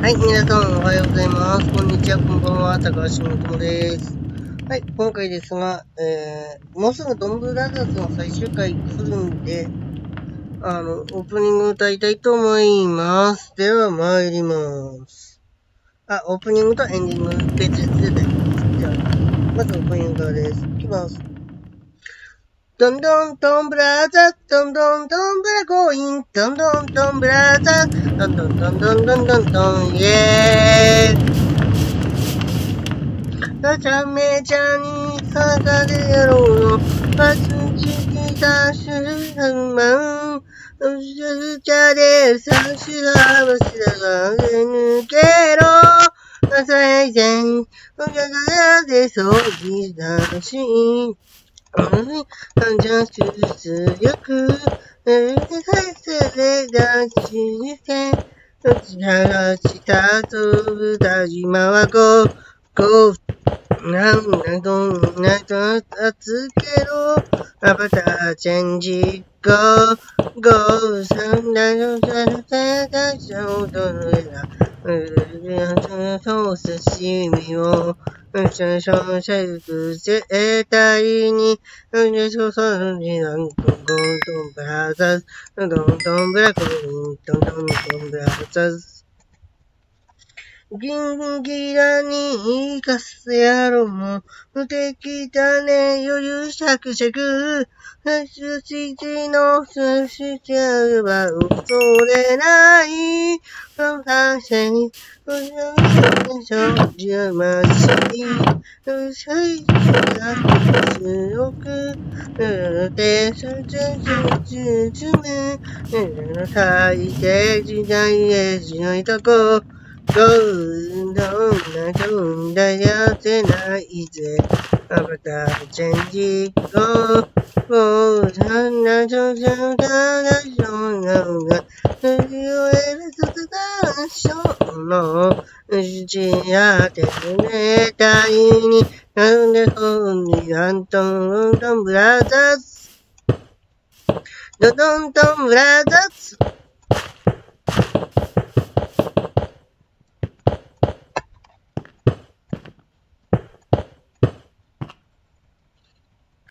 はい、皆さんおはようございます。こんにちは、こんばんは、高橋もともです。はい、今回ですが、えー、もうすぐドンブラザーズの最終回来るんで、あの、オープニング歌いたいと思います。では、参ります。あ、オープニングとエンディング別々で。じゃあ、まずオープニングからです。いきます。どんどんどんブラザーどんどんどんブラゴーイン。どんどんどんブラザーどんどんどんどんどんどんどんイェーイ。ガチャメチャにかかるやろう。のパスチキダッシュハンマン。うしゃちゃでさしらばしらが抜けろ。朝いぜんおかがでそう。ぎだし感情出力、返せれだしせ、どちらがしたとぶだじまはご、ご、なんなどんなとつけろ、アバターチェンジ、ゴー、ゴー、サンダルされてたショートの上だ。そうすしみを、シャシャシャク絶対に、うんじゃそうそうじなんと、ゴンドンブラザーズ、ドンドンブラコン、ドンドンドンブラザーズ。ギンギラに生かすやろも、無敵だね、余裕しゃくしゃく。寿司の寿司ちゃうば、恐れない。ファンシェイ、うしゃうじゃましい。うしゃい。しゃ強く、うてしゃちゃちゃちゃちゃめ。大抵時代へしのい。とこ。どんどんなどんだやせない。ぜ。アバターチェンジゴー。もう、そんなちょちょただしょなが。塗り終えるとただしょの。うちやてねたいに。なんでそんにあんとんとんブラザーズ。ドドントンブラザーズ。